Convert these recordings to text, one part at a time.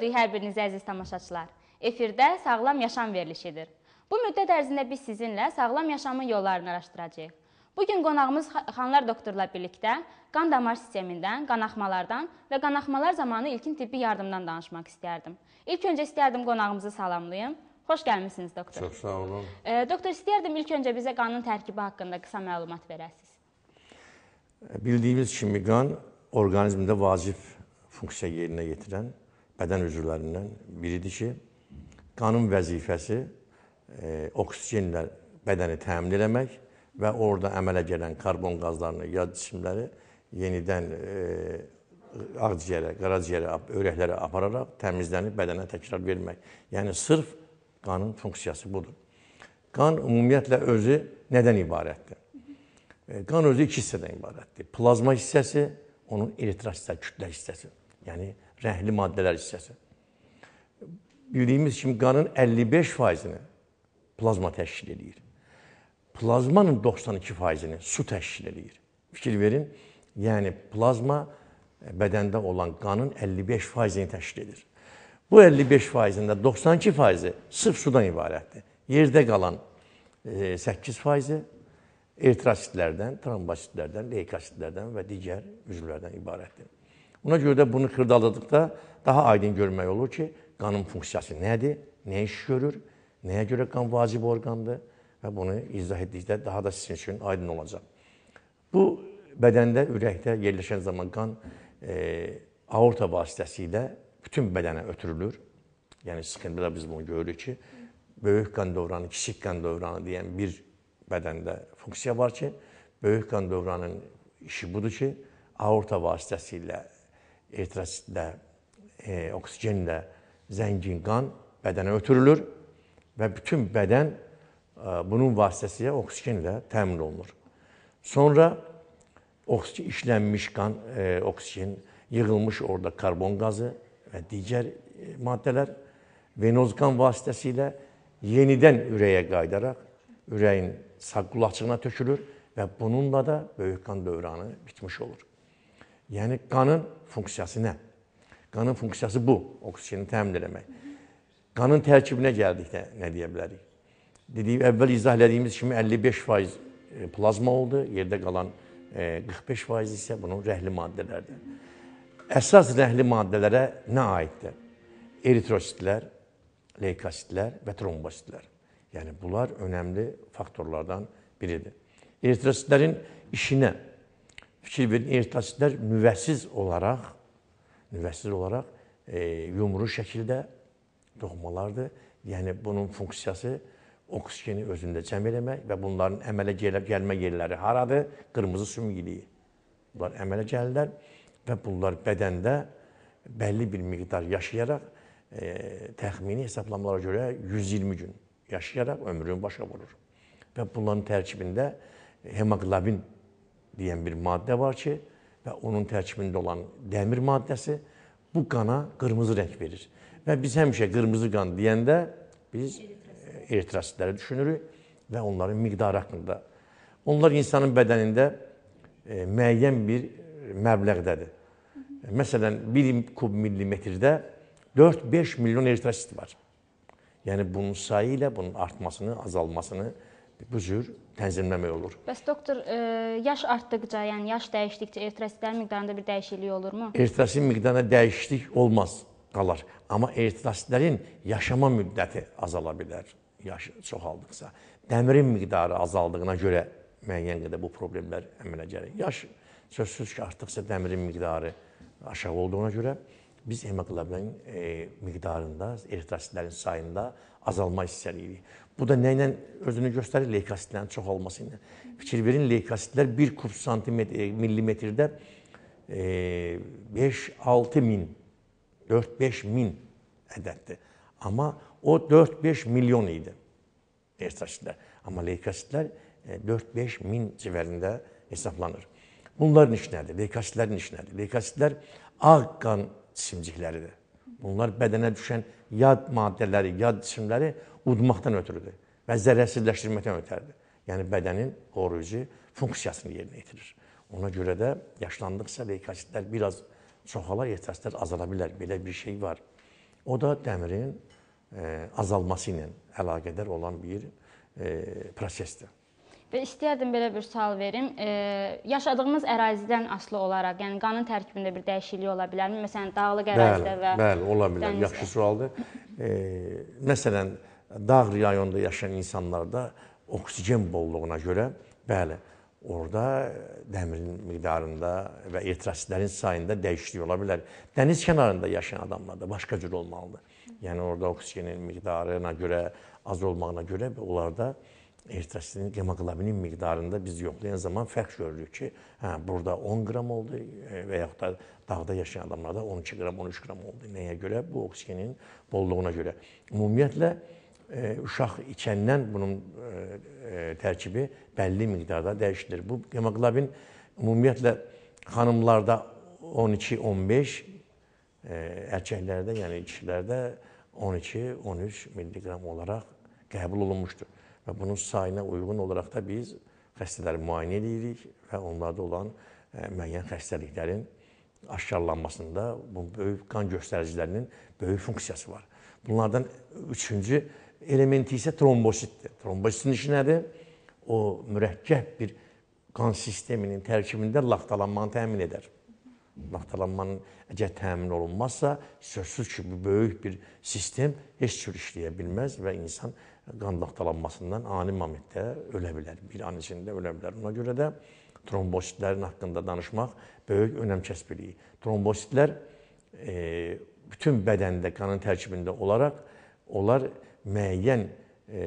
Gördük hər birinizi əziz tamaşaçılar. Efirdə sağlam yaşam verilişidir. Bu müddət ərzində biz sizinlə sağlam yaşamın yollarını araşdıracağıq. Bu gün qonağımız xanlar doktorla birlikdə qan damar sistemindən, qanaxmalardan və qanaxmalar zamanı ilkin tibbi yardımdan danışmaq istərdim. İlk öncə istərdim qonağımızı salamlayım. Xoş gəlmisiniz doktor. Çox sağ olun. E, doktor istərdim ilk öncə bizə qanın tərkibi haqqında qısa məlumat verəsiniz. Bildiyimiz kimi qan orqanizmdə vacib funksiya yerinə yetirən bədən üzvlərindən biridir ki, qanın vəzifəsi e, oksigenlə bədəni təmin etmək və orada əmələ gələn karbon qazlarını, yad cisimləri yenidən e, ağciyərə, qaraciyərə, örəklərə apararaq təmizlənib bədənə təkrar vermək. Yəni sırf qanın funksiyası budur. Qan ümumiyyətlə özü nədən ibarətdir? E, qan özü iki hissədən ibarətdir. Plazma hissəsi, onun eritrosit kütlə hissəsi, yəni rəhli maddələr hissəsi. Bildiyimiz kimi qanın 55%-ni plazma təşkil edir plazmanın 92%-ni su təşkil edir. Fikir verin, yəni plazma e, bədəndə olan qanın 55%-ni təşkil edir. Bu 55%-ində 92%-i sırf sudan ibarətdir. Yerdə qalan 8%-i e, eritrositlərdən, trombositlərdən, leykositlərdən və digər üzvlərdən ibarətdir. Ona görə də bunu xırdaladıqda daha aydın görmək olur ki, qanın funksiyası nədir, nə iş görür, nəyə görə qan vacib orqandır və bunu izah etdikdə daha da sizin üçün aydın olacaq. Bu bədəndə, ürəkdə yerləşən zaman qan e, aorta vasitəsilə bütün bədənə ötürülür. Yəni sıxıntıda biz bunu görürük ki, böyük qan dövranı, kiçik qan dövranı deyən bir bədəndə funksiya var ki, böyük qan dövranının işi budur ki, aorta vasitəsilə eritrositlə, e, oksigenlə zəngin qan bədənə ötürülür və bütün bədən bunun vasitəsilə oksigenlə təmin olunur. Sonra oksigen işlənmiş qan, e, oksigen yığılmış orada karbon qazı və digər e, maddələr venoz qan vasitəsilə yenidən ürəyə qayıdaraq ürəyin sağ qulaqçığına tökülür və bununla da böyük qan dövranı bitmiş olur. Yəni qanın funksiyası nə? Qanın funksiyası bu, oksigeni təmin etmək. Qanın tərkibinə gəldikdə nə deyə bilərik? Dediyim, əvvəl izah elədiyimiz kimi 55% e, plazma oldu, yerdə qalan 45% e, isə bunun rəhli maddələrdir. Əsas rəhli maddələrə nə aiddir? Eritrositlər, leykositlər və trombositlər. Yəni bunlar önəmli faktorlardan biridir. Eritrositlərin işinə fikir verin, eritrositlər müvəssiz olaraq müvəssiz olaraq e, yumru şəkildə doğmalardır. Yəni bunun funksiyası oksigeni özündə cəm eləmək və bunların əmələ gələ, gəlmə yerləri haradır? Qırmızı sümüklüyü. Bunlar əmələ gəlirlər və bunlar bədəndə bəlli bir miqdar yaşayaraq e, təxmini hesablamalara görə 120 gün yaşayaraq ömrünü başa vurur. Və bunların tərkibində hemoqlobin deyən bir maddə var ki, və onun tərkibində olan dəmir maddəsi bu qana qırmızı rəng verir. Və biz həmişə qırmızı qan deyəndə biz eritrositləri düşünürük və onların miqdarı haqqında. Onlar insanın bədənində e, müəyyən bir məbləğdədir. Məsələn, 1 kub millimetrdə 4-5 milyon eritrosit var. Yəni bunun sayı ilə bunun artmasını, azalmasını bu cür tənzimləmək olur. Bəs doktor, e, yaş artdıqca, yəni yaş dəyişdikcə eritrositlərin miqdarında bir dəyişiklik olurmu? Eritrosit miqdarında dəyişiklik olmaz, qalar. Amma eritrositlərin yaşama müddəti azala bilər yaş çoxaldıqca, dəmirin miqdarı azaldığına görə müəyyən qədər bu problemlər əmələ gəlir. Yaş sözsüz ki, artdıqca dəmirin miqdarı aşağı olduğuna görə biz hemoqlobinin e, miqdarında, eritrositlərin sayında azalma istəyirik. Bu da nə ilə özünü göstərir? Leykositlərin çox olması ilə. Fikir verin, leykositlər 1 kub santimetr, e, millimetrdə e, 5-6 min, 4-5 min ədəddir. Amma o 4-5 milyon idi eritrositlər. Amma leykositlər 4-5 e, min civarında hesablanır. Bunların iş nədir? Leykositlərin iş nədir? Leykositlər ağ qan cisimcikləridir. Bunlar bədənə düşən yad maddələri, yad cisimləri udmaqdan ötürüdür və zərərsizləşdirməkdən ötəridir. Yəni bədənin qoruyucu funksiyasını yerinə yetirir. Ona görə də yaşlandıqca leykositlər biraz çoxalar, eritrositlər azala bilər. Belə bir şey var. O da dəmirin e, azalması ilə əlaqədar olan bir e, prosesdir. Və istəyərdim belə bir sual verim. E, yaşadığımız ərazidən asılı olaraq, yəni qanın tərkibində bir dəyişiklik ola bilərmi? Məsələn, dağlıq ərazidə bəli, və Bəli, ola bilər. dənizdə. Yaxşı sualdır. E, məsələn, dağ rayonunda yaşayan insanlarda oksigen bolluğuna görə, bəli, orada dəmirin miqdarında və eritrositlərin sayında dəyişiklik ola bilər. Dəniz kənarında yaşayan adamlarda başqa cür olmalıdır. Yəni orada oksigenin miqdarına görə, az olmağına görə onlarda eritrositin, hemoqlobinin miqdarında biz yoxlayan zaman fərq görürük ki, hə burada 10 qram oldu e, və yaxud da dağda yaşayan adamlarda 12 qram, 13 qram oldu. Nəyə görə? Bu oksigenin bolluğuna görə. Ümumiyyətlə e, uşaq içəndən bunun e, tərkibi bəlli miqdarda dəyişilir. Bu hemoqlobin ümumiyyətlə xanımlarda 12-15, e, erkəklərdə, yəni kişilərdə 12-13 milliqram olaraq qəbul olunmuşdur. Və bunun sayına uyğun olaraq da biz xəstələri müayinə edirik və onlarda olan e, müəyyən xəstəliklərin aşkarlanmasında bu böyük qan göstəricilərinin böyük funksiyası var. Bunlardan üçüncü elementi isə trombositdir. Trombositin işi nədir? O mürəkkəb bir qan sisteminin tərkibində laxtalanmanı təmin edər. Laxtalanmanın əgər təmin olunmazsa, sözsüz ki, bu böyük bir sistem heç cür işləyə bilməz və insan qan laxtalanmasından ani momentdə ölə bilər. Bir an içində ölə bilər. Ona görə də trombositlərin haqqında danışmaq böyük önəm kəsb edir. Trombositlər e, bütün bədəndə qanın tərkibində olaraq onlar müəyyən e,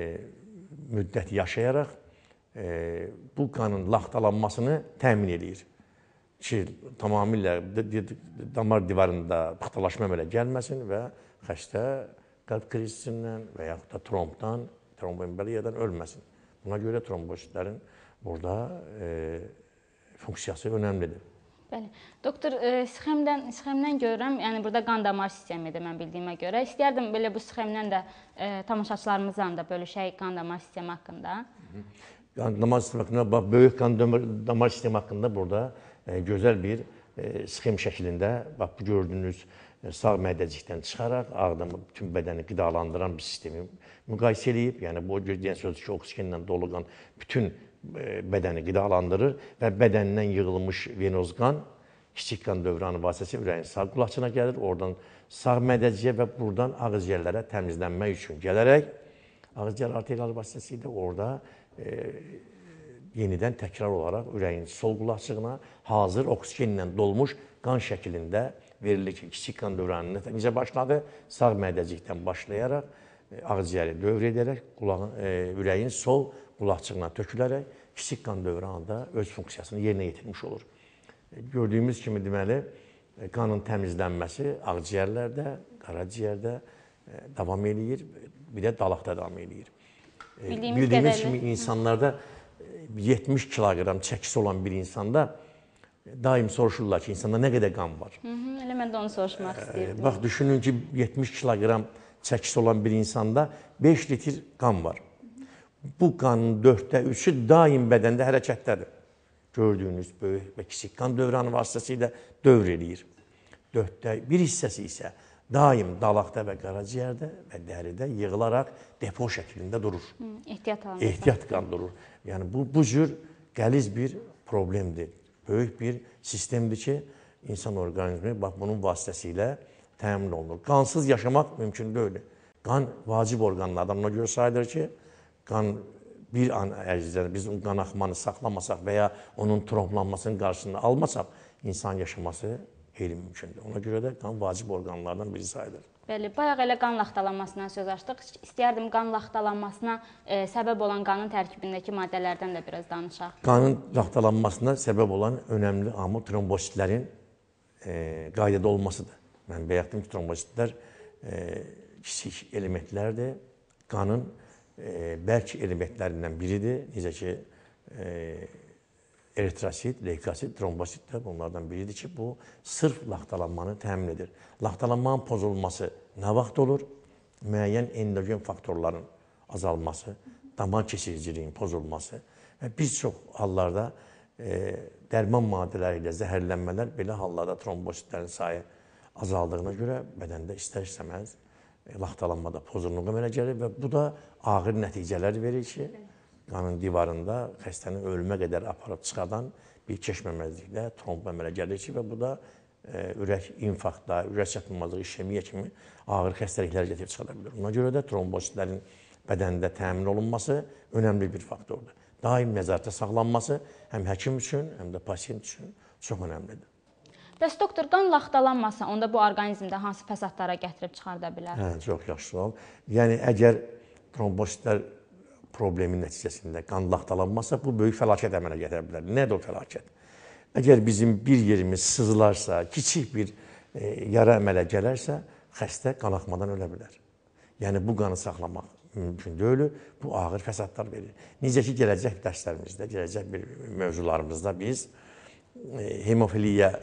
müddət yaşayaraq e, bu qanın laxtalanmasını təmin edir ki, tamamilə damar divarında pıxtalaşma belə gəlməsin və xəstə qəlb krizisindən və yaxud da trombdan, tromboemboliyadan ölməsin. Buna görə trombositlərin burada e, funksiyası önəmlidir. Bəli. Doktor, e, sxemdən sxemdən görürəm, yəni burada qan damar sistemidir mən bildiyimə görə. İstərdim belə bu sxemdən də e, tamaşaçılarımızla da bölüşək qan damar sistemi haqqında. Qan damar sistemi haqqında bax böyük qan damar, damar sistemi haqqında burada e, gözəl bir e, sxem şəklində bax bu gördüyünüz e, sağ mədəcikdən çıxaraq ağdamı bütün bədəni qidalandıran bir sistemi müqayisə eləyib. Yəni bu deyən sözdür ki, oksigenlə dolu qan bütün e, bədəni qidalandırır və bədəndən yığılmış venoz qan kiçik qan dövranı vasitəsilə ürəyin sağ qulaqçına gəlir, oradan sağ mədəciyə və buradan ağızciyərlərə təmizlənmək üçün gələrək ağızciyər arteriyaları vasitəsilə orada e, yenidən təkrar olaraq ürəyin sol qulaqçığına hazır oksigenlə dolmuş qan şəklində verilir ki, kiçik qan dövranı necə başladı? Sağ mədəcikdən başlayaraq e, ağızciyəri dövr edərək qulağın e, ürəyin sol qulaqçığına tökülərək kiçik qan dövranı da öz funksiyasını yerinə yetirmiş olur. E, gördüyümüz kimi deməli e, qanın təmizlənməsi ağciyərlərdə, qaraciyərdə davam eləyir, bir də dalaqda davam eləyir. Bildiyimiz Bildiyimiz kimi insanlarda e, 70 kiloqram çəkisi olan bir insanda daim soruşurlar ki, insanda nə qədər qan var? Hı -hı, elə mən də onu soruşmaq istəyirdim. Bax düşünün ki, 70 kiloqram çəkisi olan bir insanda 5 litr qan var. Bu qanın 4də 3-ü daim bədəndə hərəkətdədir. Gördüyünüz böyük və kiçik qan dövranı vasitəsilə dövr eləyir. 4də 1 hissəsi isə daim dalaqda və qaraciyərdə və dəridə yığılaraq depo şəklində durur. Hı, ehtiyat alın. Ehtiyat qan durur. Yəni bu bu cür qəliz bir problemdir. Böyük bir sistemdir ki, insan orqanizmi bax bunun vasitəsilə təmin olunur. Qansız yaşamaq mümkün deyil. Qan vacib orqanlardan ona görə sayılır ki, qan bir an ərzində biz o qan axmanı saxlamasaq və ya onun tromblanmasının qarşısını almasaq, insan yaşaması qeyri-mümkündür. Ona görə də qan vacib orqanlardan biri sayılır. Bəli, bayaq elə qan laxtalanmasından söz açdıq. İstəyərdim qan laxtalanmasına e, səbəb olan qanın tərkibindəki maddələrdən də biraz danışaq. Qanın laxtalanmasına səbəb olan önəmli amil trombositlərin e, qaydada olmasıdır. Mən bayaq dedim ki, trombositlər e, kiçik elementlərdir. Qanın e, bərk elementlərindən biridir. Necə ki, e, eritrosit, leykosit, trombosit də bunlardan biridir ki, bu sırf laxtalanmanı təmin edir. Laxtalanmanın pozulması nə vaxt olur? Müəyyən endogen faktorların azalması, damar keçiriciliyin pozulması və bir çox hallarda e, dərman maddələri ilə zəhərlənmələr belə hallarda trombositlərin sayı azaldığına görə bədəndə istər-istəməz e, laxtalanmada pozğunluq əmələ gəlir və bu da ağır nəticələr verir ki, qanın divarında xəstəni ölümə qədər aparıb çıxadan bir keçməməzliklə tromb əmələ gəlir ki, və bu da e, ürək infarktda, ürək çatılmazlığı, işemiya kimi ağır xəstəliklər gətirib çıxara bilər. Ona görə də trombositlərin bədəndə təmin olunması önəmli bir faktordur. Daim nəzarətdə saxlanması həm həkim üçün, həm də pasiyent üçün çox önəmlidir. Bəs doktor qan laxtalanmasa, onda bu orqanizmdə hansı fəsadlara gətirib çıxarda bilər? Hə, çox yaxşı sual. Yəni əgər trombositlər problemi nəticəsində qan laxtalanmasa, bu böyük fəlakət əmələ gətirə bilər. Nədir o fəlakət? Əgər bizim bir yerimiz sızılarsa, kiçik bir e, yara əmələ gələrsə, xəstə qanaxmadan ölə bilər. Yəni bu qanı saxlamaq mümkün deyil. Bu ağır fəsadlar verir. Necə ki gələcək dərslərimizdə, gələcək bir mövzularımızda biz e, hemofiliya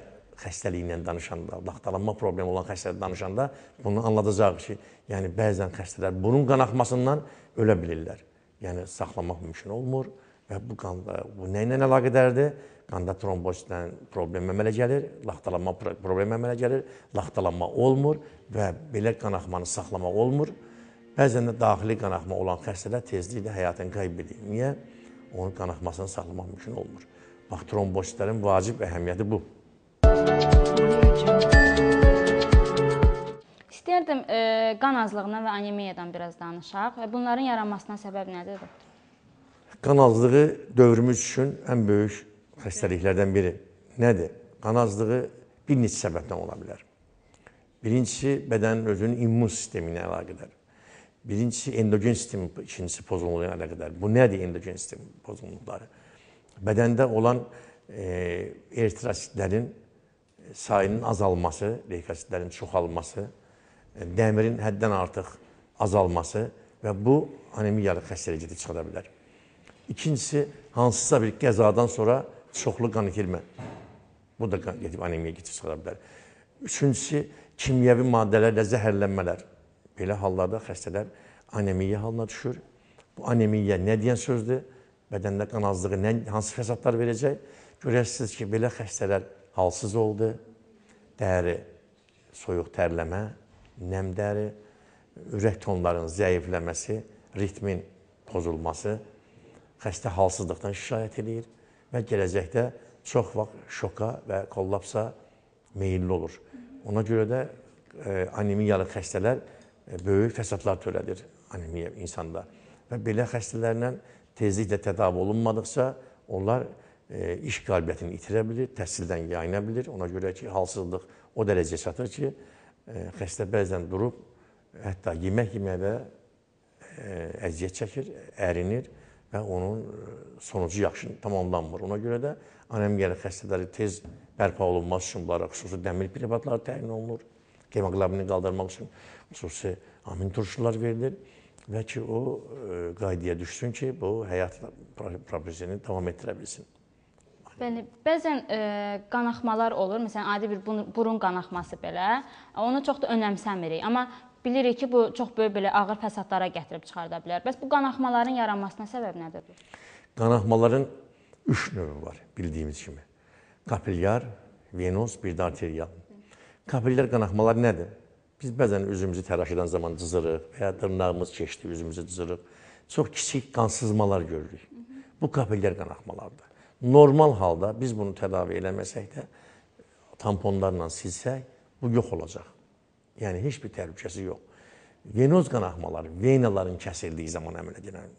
xəstəliyi ilə danışanda, laxtalanma problemi olan xəstələrlə danışanda bunu anladacağıq ki, yəni bəzən xəstələr burun qanaxmasından ölə bilirlər. Yəni saxlamaq mümkün olmur və bu qanda bu nə ilə əlaqədardır? Qanda trombozitlə problem əmələ gəlir, laxtalanma problemi əmələ gəlir, laxtalanma olmur və belə qanaxmanı saxlamaq olmur. Bəzən də daxili qanaxma olan xəstələr tezliklə həyatını qayb edir. Niyə? Onun qanaxmasını saxlamaq mümkün olmur. Bax trombozitlərin vacib əhəmiyyəti bu. İstəyərdim e, qan azlığından və anemiyadan biraz danışaq və bunların yaranmasına səbəb nədir? Qan azlığı dövrümüz üçün ən böyük xəstəliklərdən biri. Nədir? Qan azlığı bir neçə səbəbdən ola bilər. Birincisi bədənin özünün immun sistemi ilə əlaqədar. Birincisi endogen sistem, ikincisi pozğunluğu ilə əlaqədar. Bu nədir endogen sistem pozğunluqları? Bədəndə olan e, eritrositlərin sayının azalması, leykositlərin çoxalması, e, dəmirin həddən artıq azalması və bu anemiyalı xəstəliyə gedib çıxa bilər. İkincisi, hansısa bir qəzadan sonra çoxlu qan itirmə. Bu da gedib anemiyaya gedib çıxa bilər. Üçüncüsü, kimyəvi maddələrlə zəhərlənmələr. Belə hallarda xəstələr anemiya halına düşür. Bu anemiya nə deyən sözdür? Bədəndə qan azlığı nə, hansı fəsadlar verəcək? Görərsiniz ki, belə xəstələr halsız oldu. Dəri, soyuq tərləmə, nəm dəri, ürək tonlarının zəifləməsi, ritmin pozulması xəstə halsızlıqdan şikayət edir və gələcəkdə çox vaxt şoka və kollapsa meyilli olur. Ona görə də e, anemiyalı xəstələr e, böyük fəsadlar törədir anemiya insanda. Və belə xəstələrlə tezliklə tədavi olunmadıqca onlar e, iş qabiliyyətini itirə bilir, təhsildən yayına bilir. Ona görə ki, halsızlıq o dərəcəyə çatır ki, xəstə bəzən durub hətta yemək yeməkdə e, əziyyət çəkir, ərinir və onun sonucu yaxşı tamamlanmır. Ona görə də anemiyalı xəstələri tez bərpa olunması üçün bunlara xüsusi dəmir preparatları təyin olunur. Hemoqlobini qaldırmaq üçün xüsusi amin turşular verilir və ki, o qaydaya düşsün ki, bu həyat prosesini davam etdirə bilsin. Bəli, bəzən e, qanaxmalar olur. Məsələn, adi bir burun qanaxması belə. Onu çox da önəmsəmirik, amma bilirik ki, bu çox böyük belə ağır fəsadlara gətirib çıxarda bilər. Bəs bu qanaxmaların yaranmasına səbəb nədir? Qanaxmaların 3 növü var bildiyimiz kimi. Kapilyar, venoz, bir də arterial. Kapilyar qanaxmalar nədir? Biz bəzən üzümüzü təraş edən zaman cızırıq və ya dırnağımız keçdi, üzümüzü cızırıq. Çox kiçik qansızmalar görürük. Bu kapilyar qanaxmalardır. Normal halda biz bunu tədavi eləməsək də tamponlarla silsək, bu yox olacaq. Yəni heç bir təhlükəsi yox. Venoz qanaxmalar venaların kəsildiyi zaman əmələ gələn.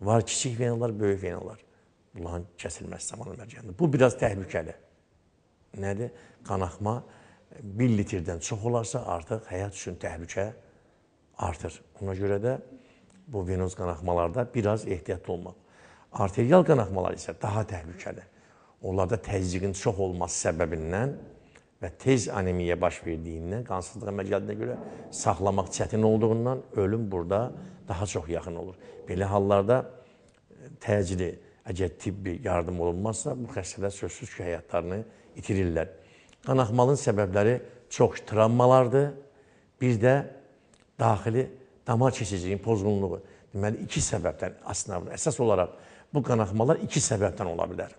Var kiçik venalar, böyük venalar. Bunların kəsilməsi zamanı əmələ gəlir. Bu biraz təhlükəli. Nədir? Qanaxma 1 litrdən çox olarsa artıq həyat üçün təhlükə artır. Ona görə də bu venoz qanaxmalarda biraz ehtiyatlı olmaq. Arterial qanaxmalar isə daha təhlükəli. Onlarda təzyiqin çox olması səbəbindən və tez anemiya baş verdiyindən, qansızlıq əməliyyatına görə saxlamaq çətin olduğundan ölüm burada daha çox yaxın olur. Belə hallarda e, təcili əgər tibbi yardım olunmazsa, bu xəstələr sözsüz ki, həyatlarını itirirlər. Qanaxmalın səbəbləri çox travmalardır. Bir də daxili damar keçiciliyin pozğunluğu. Deməli, iki səbəbdən aslında əsas olaraq Bu qanaxmalar iki səbəbdən ola bilər.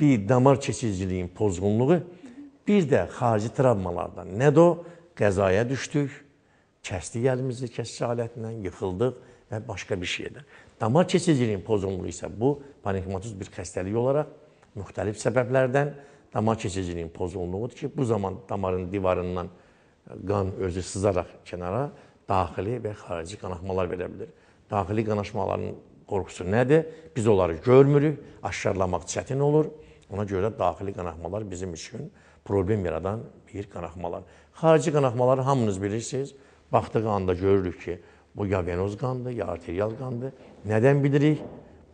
Bir, damar keçiciliyin pozğunluğu, bir də xarici travmalardan. Nədir o? Qəzaya düşdük, kəsdik əlimizi kəsici alətlə, yıxıldıq və başqa bir şeydən. Damar keçiciliyinin pozulması isə bu parenkimatоз bir xəstəlik olaraq müxtəlif səbəblərdən damar keçiciliyinin pozulduğudur ki, bu zaman damarın divarından qan özü sızaraq kənara daxili və xarici qanaxmalar verə bilər. Daxili qanaşmaların qorxusu nədir? Biz onları görmürük, aşkarlamaq çətin olur. Ona görə də daxili qanaxmalar bizim üçün problem yaradan bir qanaxmalar. Xarici qanaxmaları hamınız bilirsiniz. Baxdığı anda görürük ki, bu ya venoz qandır, ya arterial qandır. Nədən bilirik?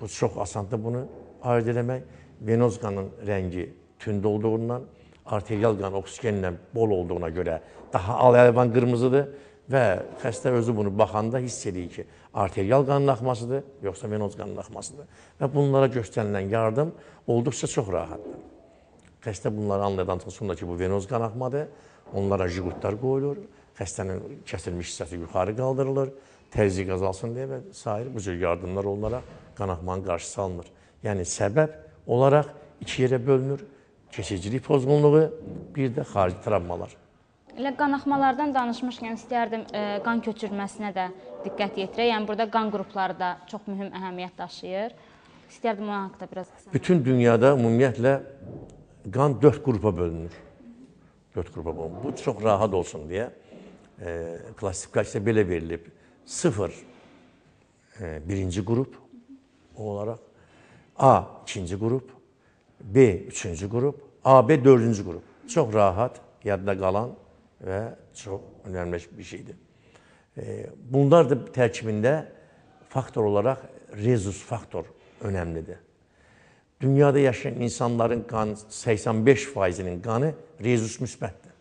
Bu çox asandır bunu ayırd eləmək. Venoz qanın rəngi tünd olduğundan, arterial qan oksigenlə bol olduğuna görə daha al-əlvan qırmızıdır və xəstə özü bunu baxanda hiss edir ki, arterial qanın axmasıdır, yoxsa venoz qanın axmasıdır. Və bunlara göstərilən yardım olduqca çox rahatdır. Xəstə bunları anladıqdan sonra ki, bu venoz qan axmadır, onlara jiqutlar qoyulur, xəstənin kəsilmiş hissəsi yuxarı qaldırılır, tərzi qazalsın deyə və sair bu cür yardımlar olunaraq qanaxmanın qarşısı alınır. Yəni səbəb olaraq iki yerə bölünür. Keçicilik pozğunluğu, bir də xarici travmalar. Elə qanaxmalardan danışmışkən istərdim e, qan köçürməsinə də diqqət yetirək. Yəni burada qan qrupları da çox mühüm əhəmiyyət daşıyır. İstərdim onun haqqında biraz qısa. Bütün dünyada ümumiyyətlə qan 4 qrupa bölünür. 4 qrupa bölünür. Bu çox rahat olsun deyə e, klassifikasiya belə verilib. 0 e, birinci qrup olaraq A ikinci qrup, B üçüncü qrup, AB dördüncü qrup. Çox rahat, yadda qalan və çox önəmli bir şeydir. Bunlar da tərkibində faktor olaraq rezus faktor önəmlidir. Dünyada yaşayan insanların qan 85%-nin qanı rezus müsbətdir.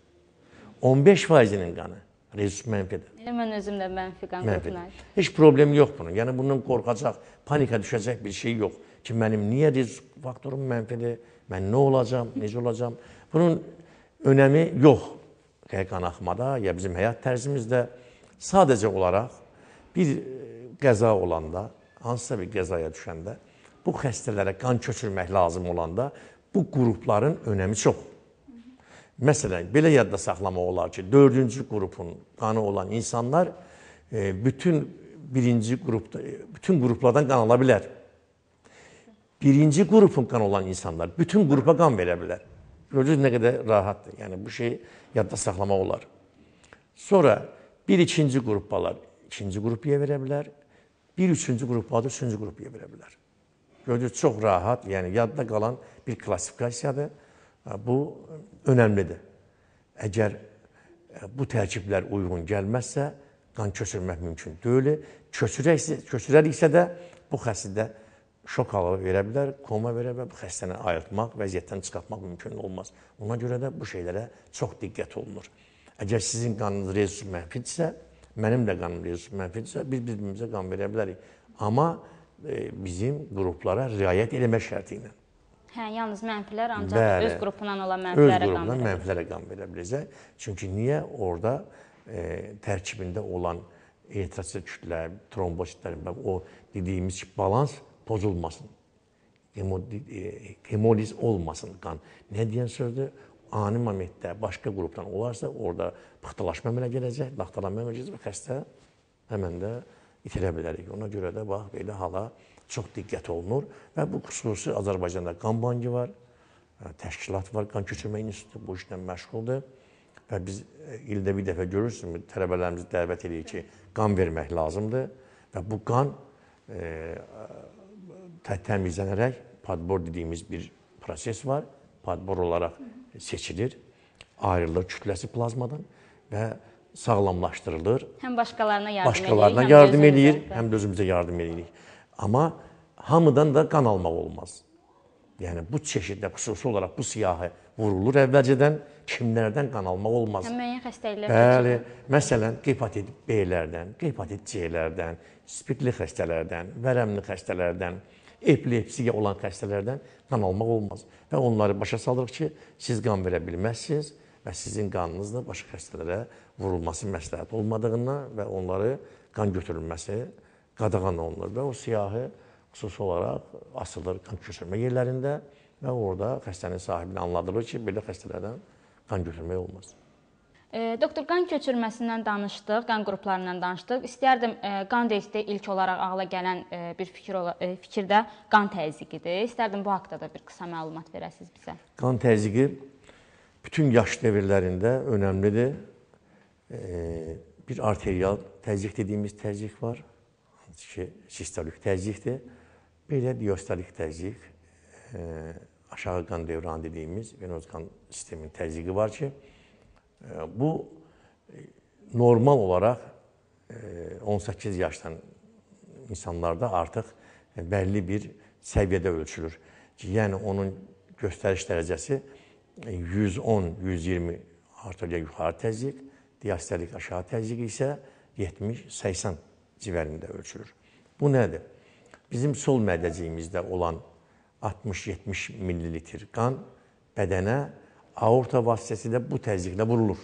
15%-nin qanı rezus mənfidir. Elə mən özüm də mənfi qan qrupuna. Heç problem yox bunun. Yəni bundan qorxacaq, panika düşəcək bir şey yox. Ki mənim niyə rezus faktorum mənfidir? Mən nə olacam, necə olacam? Bunun önəmi yox. Qanaxmada ya bizim həyat tərzimizdə sadəcə olaraq bir e, qəza olanda, hansısa bir qəzaya düşəndə bu xəstələrə qan köçürmək lazım olanda bu qrupların önəmi çox. Məsələn, belə yadda saxlamaq olar ki, dördüncü qrupun qanı olan insanlar e, bütün birinci qrupda, bütün qruplardan qan ala bilər. Birinci qrupun qan olan insanlar bütün qrupa qan verə bilər. Görürsünüz nə qədər rahatdır. Yəni bu şeyi yadda saxlamaq olar. Sonra bir ikinci qruppalar ikinci qrupaya verə bilər. Bir üçüncü qruppalar üçüncü qrupaya verə bilər. Gördünüz çox rahat, yəni yadda qalan bir klassifikasiyadır. Bu önəmlidir. Əgər bu tərkiblər uyğun gəlməzsə, qan köçürmək mümkün deyil. Köçürəksə, köçürəriksə də bu xəstədə şok halı verə bilər, koma verə bilər, bu xəstəni ayıltmaq, vəziyyətdən çıxartmaq mümkün olmaz. Ona görə də bu şeylərə çox diqqət olunur. Əgər sizin qanınız rezus mənfidirsə, mənim də qanım rezus mənfidirsə, biz bir-birimizə qan verə bilərik. Amma e, bizim qruplara riayət eləmək şərti ilə. Hə, yalnız mənfilər ancaq Bəli. öz qrupundan olan Öz mənfilərə qan qrupuna verir. mənfilərə qan verə biləcək. Çünki niyə orada e, tərkibində olan eritrosit kütlə, trombositlərin və o dediyimiz ki, balans pozulmasın. Hemodi- e, olmasın qan. Nə deyən sözdür? Ani momentdə başqa qrupdan olarsa, orada pıxtılaşma əmələ gələcək, laxtalanma əmələ gələcək və xəstə həmən də itirə bilərik. Ona görə də bax belə hala çox diqqət olunur və bu xüsusi Azərbaycanda qan bankı var, ə, təşkilat var, qan köçürmə institutu bu işlə məşğuldur və biz ə, ildə bir dəfə görürsünüz, tələbələrimizi dəvət edirik ki, qan vermək lazımdır və bu qan e, tə- təmizlənərək padbor dediyimiz bir proses var. Padbor olaraq seçilir, ayrılır kütləsi plazmadan və sağlamlaşdırılır. Həm başqalarına yardım Başqalarına edir, həm də yardım özümüzə. eləyir, həm də özümüzə yardım eləyirik. Amma hamıdan da qan almaq olmaz. Yəni bu çeşiddə xüsusi olaraq bu siyahı vurulur əvvəlcədən, kimlərdən qan almaq olmaz. Həm müəyyən xəstəliklər Bəli, məsələn, hepatit B-lərdən, hepatit C-lərdən, spirtli xəstələrdən, vərəmli xəstələrdən, epilepsiya olan xəstələrdən qan almaq olmaz. Və onları başa salırıq ki, siz qan verə bilməzsiniz və sizin qanınız da başqa xəstələrə vurulması məsləhət olmadığından və onları qan götürülməsi qadağan olunur və o siyahı xüsusi olaraq asılır qan köçürmə yerlərində və orada xəstənin sahibinə anladılır ki, belə xəstələrdən qan götürmək olmaz. Doktor qan köçürməsindən danışdıq, qan qruplarından danışdıq. İstərdim e, qan testdə ilk olaraq ağla gələn e, bir fikir ola, e, fikir də qan təzyiqidir. İstərdim bu haqqda da bir qısa məlumat verəsiniz bizə. Qan təzyiqi bütün yaş dövrlərində önəmlidir. Bir arterial təzyiq dediyimiz təzyiq var. Ki, sistolik təzyiqdir. Də diastolik təzyiq, aşağı qan dövranı dediyimiz venoz qan sisteminin təzyiqi var ki, bu e, normal olaraq e, 18 yaşdan insanlarda artıq bəlli bir səviyyədə ölçülür. Ki, yəni onun göstəriş dərəcəsi 110-120 arteriya yuxarı təzyiq, diastolik aşağı təzyiq isə 70-80 civərində ölçülür. Bu nədir? Bizim sol mədəciyimizdə olan 60-70 millilitr qan bədənə aorta vasitəsilə bu təzyiqlə vurulur.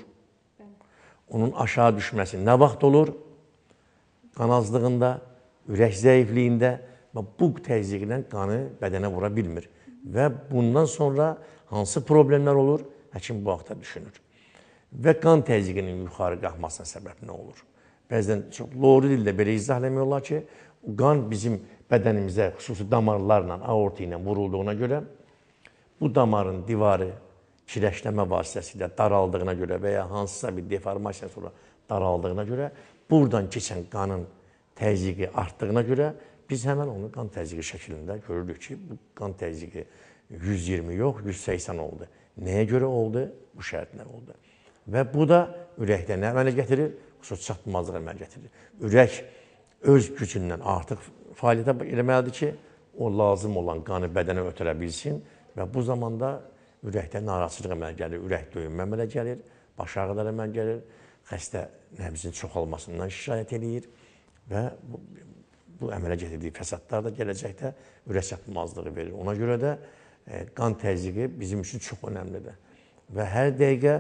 Onun aşağı düşməsi nə vaxt olur? Qan azlığında, ürək zəifliyində və bu təzyiqlə qanı bədənə vura bilmir. Və bundan sonra hansı problemlər olur? Həkim bu haqda düşünür. Və qan təzyiqinin yuxarı qalxmasına səbəb nə olur? Bəzən çox loğru dildə belə izah eləmək olar ki, qan bizim bədənimizə xüsusi damarlarla, aorta ilə vurulduğuna görə bu damarın divarı kiləşləmə vasitəsilə daraldığına görə və ya hansısa bir deformasiya sonra daraldığına görə buradan keçən qanın təzyiqi artdığına görə biz həmin onu qan təzyiqi şəklində görürük ki, bu qan təzyiqi 120 yox, 180 oldu. Nəyə görə oldu? Bu şərtlər oldu. Və bu da ürəkdə nə əmələ gətirir? Xüsusi çatmazlıq əmələ gətirir. Ürək öz gücündən artıq fəaliyyətə eləməlidir ki, o lazım olan qanı bədənə ötürə bilsin və bu zamanda ürəkdə narahatçılıq əmələ gəlir, ürək döyünmə əmələ gəlir, baş ağrıları əmələ gəlir, xəstə nəbzin çoxalmasından şikayət eləyir və bu, bu əmələ gətirdiyi fəsadlar da gələcəkdə ürək çatmazlığı verir. Ona görə də e, qan təzyiqi bizim üçün çox önəmlidir. Və hər dəqiqə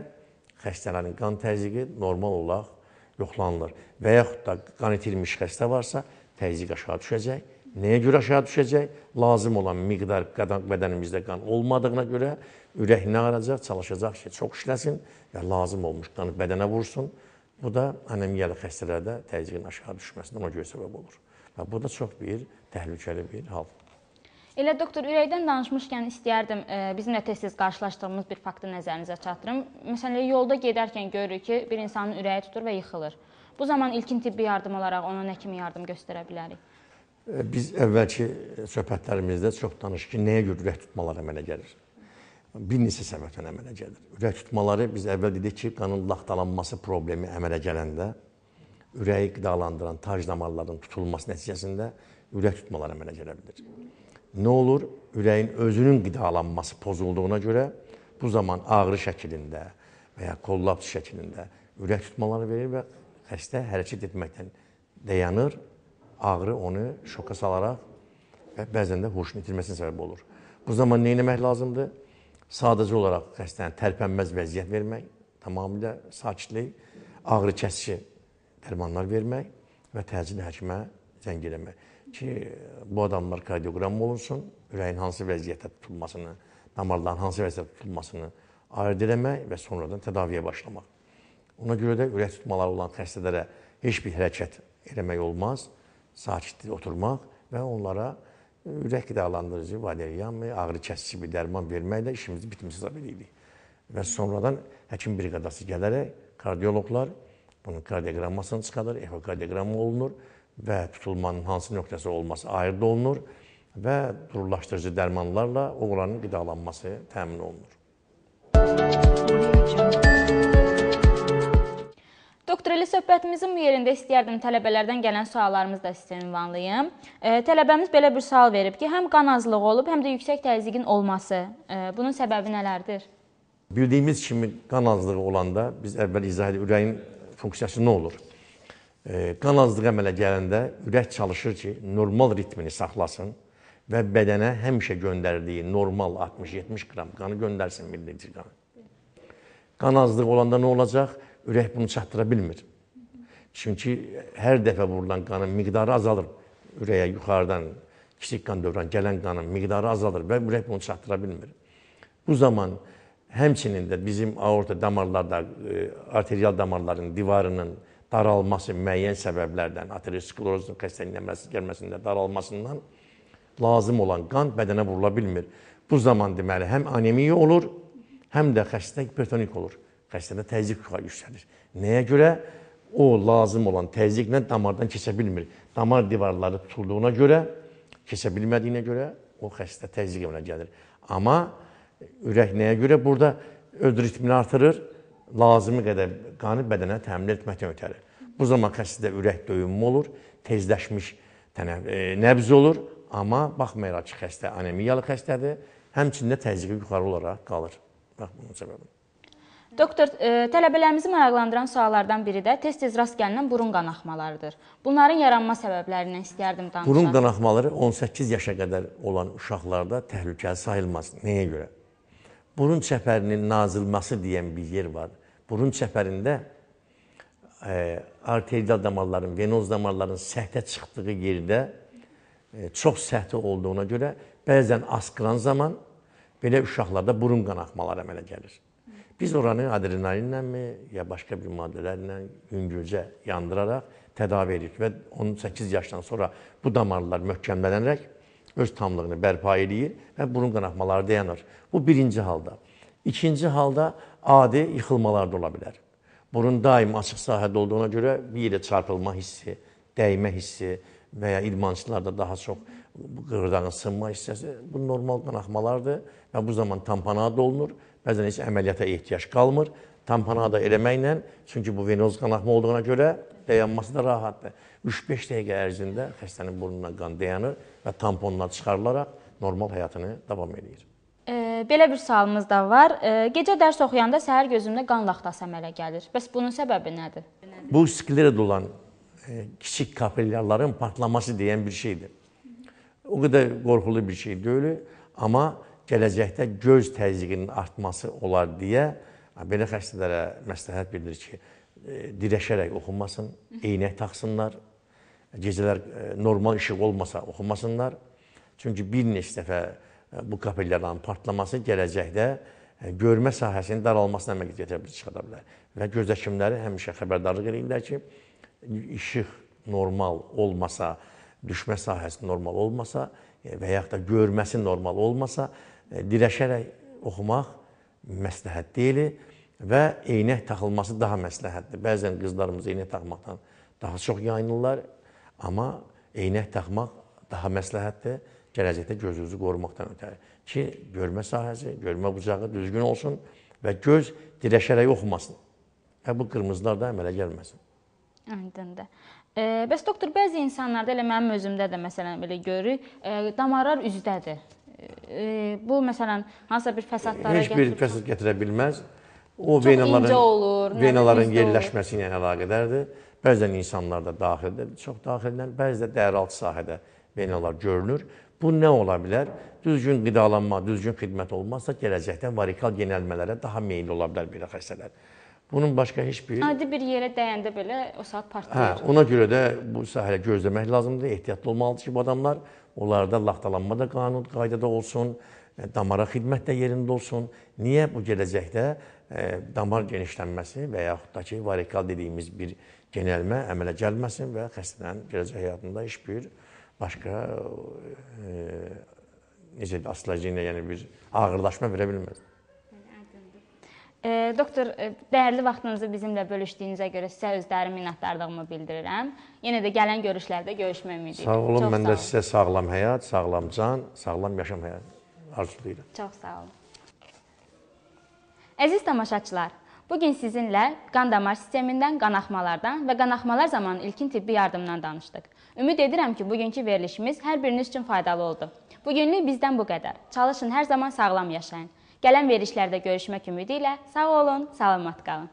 xəstələrin qan təzyiqi normal olaraq yoxlanılır. Və yaxud da qan itirmiş xəstə varsa, təzyiq aşağı düşəcək. Nəyə görə aşağı düşəcək? Lazım olan miqdar qadan bədənimizdə qan olmadığına görə ürək nə aracaq? Çalışacaq ki, çox işləsin və lazım olmuş qanı bədənə vursun. Bu da anemiyalı xəstələrdə təzyiqin aşağı düşməsinə ona görə səbəb olur. Və bu da çox bir təhlükəli bir hal. Elə doktor ürəkdən danışmışkən istəyərdim e, bizim də tez-tez qarşılaşdığımız bir faktı nəzərinizə çatdırım. Məsələn, yolda gedərkən görürük ki, bir insanın ürəyi tutur və yıxılır. Bu zaman ilkin tibbi yardım olaraq ona nə kimi yardım göstərə bilərik? Biz əvvəlki söhbətlərimizdə çox danışdıq ki, nəyə görə ürək tutmaları əmələ gəlir? Bir neçə səbəbdən əmələ gəlir. Ürək tutmaları biz əvvəl dedik ki, qanın laxtalanması problemi əmələ gələndə ürəyi qidalandıran taj damarlarının tutulması nəticəsində ürək tutmaları əmələ gələ bilər. Nə olur? Ürəyin özünün qidalanması pozulduğuna görə bu zaman ağrı şəklində və ya kollaps şəklində ürək tutmaları verir və xəstə hərəkət etməkdən dayanır, ağrı onu şoka salaraq və bəzən də huşunu itirməsinə səbəb olur. Bu zaman nə etmək lazımdır? Sadəcə olaraq xəstənin tərpənməz vəziyyət vermək, tamamilə sakitlik, ağrı kəsici dərmanlar vermək və təcili həkimə zəng eləmək ki, bu adamlar kardioqram olunsun, ürəyin hansı vəziyyətdə tutulmasını, damarların hansı vəziyyətdə tutulmasını ayırd eləmək və sonradan tədaviyə başlamaq. Ona görə də ürək tutmaları olan xəstələrə heç bir hərəkət eləmək olmaz. Sakitlik oturmaq və onlara ürək qidalandırıcı, valeriyan və ağrı kəsici bir dərman verməklə işimizi bitmiş hesab edirik. Və sonradan həkim briqadası gələrək kardioloqlar bunun kardioqrammasını çıxarır, ekokardioqramma olunur və tutulmanın hansı nöqtəsi olması ayırd olunur və dururlaşdırıcı dərmanlarla oğlanın qidalanması təmin olunur. Elə söhbətimizin bu yerində istəyərdim tələbələrdən gələn suallarımızı da sizə ünvanlayım. E, tələbəmiz belə bir sual verib ki, həm qan azlığı olub, həm də yüksək təzyiqin olması. E, bunun səbəbi nələrdir? Bildiyimiz kimi qan azlığı olanda biz əvvəl izah edirik, ürəyin funksiyası nə olur? E, qan azlığı əmələ gələndə ürək çalışır ki, normal ritmini saxlasın və bədənə həmişə göndərdiyi normal 60-70 qram qanı göndərsin mililitr qanı. Qan azlığı olanda nə olacaq? ürək bunu çatdıra bilmir. Çünki hər dəfə vurulan qanın miqdarı azalır. Ürəyə yuxarıdan kiçik qan dövran gələn qanın miqdarı azalır və ürək bunu çatdıra bilmir. Bu zaman Həmçinin də bizim aorta damarlarda, e, arterial damarların divarının daralması müəyyən səbəblərdən, aterosklerozun xəstələnməsi gəlməsində daralmasından lazım olan qan bədənə vurula bilmir. Bu zaman deməli həm anemiya olur, həm də xəstə hipertonik olur. Xəstədə təzyiq yuxarı yüksəlir. Nəyə görə? O lazım olan təzyiqlə damardan keçə bilmir. Damar divarları tutulduğuna görə, keçə bilmədiyinə görə o xəstə təzyiq əmələ gəlir. Amma ürək nəyə görə burada öz ritmini artırır, lazımi qədər qanı bədənə təmin etməkdən ötəri. Bu zaman xəstədə ürək döyünmə olur, tezləşmiş tənəf e, nəbz olur, amma baxmayaraq ki, xəstə anemiyalı xəstədir, həmçində təzyiqi yuxarı olaraq qalır. Bax bunun səbəbi. Doktor, e, tələbələrimizi maraqlandıran suallardan biri də tez-tez rast gəlinən burun qanaxmalarıdır. Bunların yaranma səbəblərindən istəyərdim danışaq. Burun qanaxmaları 18 yaşa qədər olan uşaqlarda təhlükəli sayılmaz. Nəyə görə? Burun çəpərinin nazılması deyən bir yer var. Burun çəpərində e, arterial damarların, venoz damarların səhtə çıxdığı yerdə e, çox səhti olduğuna görə bəzən askılan zaman belə uşaqlarda burun qanaxmaları əmələ gəlir. Biz oranı adrenalinləmi ya başqa bir maddələrlə yüngülcə yandıraraq tədavi edirik və 18 yaşdan sonra bu damarlar möhkəmlənərək öz tamlığını bərpa edir və burun qanaxmaları dayanır. Bu birinci halda. İkinci halda adi yıxılmalar da ola bilər. Burun daim açıq sahədə olduğuna görə bir yerə çarpılma hissi, dəymə hissi və ya idmançılarda daha çox qırdağın sınma hissəsi bu normal qanaxmalardır və bu zaman tamponada olunur. Bəzən heç əməliyyata ehtiyac qalmır. Tamponada eləməklə, çünki bu venoz qanaxma olduğuna görə dayanması da rahatdır. 3-5 dəqiqə ərzində xəstənin burnundan qan dayanır və tamponlar çıxarılaraq normal həyatını davam edir. E, belə bir sualımız da var. E, gecə dərs oxuyanda səhər gözümdə qan laxtası əmələ gəlir. Bəs bunun səbəbi nədir? Bu skleroz olan e, kiçik kapillyarların partlaması deyən bir şeydir. O qədər qorxulu bir şey deyil, amma gələcəkdə göz təzyiqinin artması olar deyə belə xəstələrə məsləhət bildirir ki, dirəşərək oxunmasın, eynək taxsınlar, gecələr normal işıq olmasa oxumasınlar. Çünki bir neçə dəfə bu kapilyaların partlaması gələcəkdə görmə sahəsinin daralmasına əmələ gətirə bilər, çıxada bilər. Və göz həkimləri həmişə xəbərdarlıq edirlər ki, işıq normal olmasa, düşmə sahəsi normal olmasa və yaxud da görməsi normal olmasa, dirəşərək oxumaq məsləhət deyil və eynək taxılması daha məsləhətdir. Bəzən qızlarımız eynək taxmaqdan daha çox yayınırlar, amma eynək taxmaq daha məsləhətdir gələcəkdə gözünüzü qorumaqdan ötəri ki, görmə sahəsi, görmə bucağı düzgün olsun və göz dirəşərək oxumasın və bu qırmızılar da əmələ gəlməsin. Aydındır. E, bəs doktor, bəzi insanlarda elə mənim özümdə də məsələn belə görürük, e, damarlar üzdədir e, bu məsələn hansısa bir fəsadlara Heç bir fəsad gətirə bilməz. O incə olur, bizdə yerləşməsi ilə əlaqədardır. Bəzən insanlarda daxildə, çox daxildən, bəzi də dəyəraltı sahədə venalar görünür. Bu nə ola bilər? Düzgün qidalanma, düzgün xidmət olmazsa gələcəkdə varikal genəlmələrə daha meyil ola bilər belə xəstələr. Bunun başqa heç bir adi bir yerə dəyəndə belə o saat Hə, partlayır. ona görə də bu sahələ gözləmək lazımdır, ehtiyatlı olmalıdır ki, bu adamlar onlarda laxtalanma da qanun qaydada olsun, e, damara xidmət də yerində olsun. Niyə bu gələcəkdə e, damar genişlənməsi və yaxud da ki, varikal dediyimiz bir genəlmə əmələ gəlməsin və xəstələrin gələcək həyatında heç bir başqa e, necə astrologiya, yəni bir ağırlaşma verə bilməz. E, doktor, dəyərli vaxtınızı bizimlə bölüşdüyünüzə görə sizə öz dərin minnətdarlığımı bildirirəm. Yenə də gələn görüşlərdə görüşmək ümidi. Sağ olun, mən də sizə sağlam həyat, sağlam can, sağlam yaşam həyat arzulayıram. Çox sağ olun. Əziz tamaşaçılar, bu gün sizinlə qan damar sistemindən, qanaxmalardan və qanaxmalar zamanı ilkin tibbi yardımdan danışdıq. Ümid edirəm ki, bugünkü verilişimiz hər biriniz üçün faydalı oldu. Bu günlük bizdən bu qədər. Çalışın hər zaman sağlam yaşayın. Gələn verilişlərdə görüşmək ümidi ilə sağ olun, salamat qalın.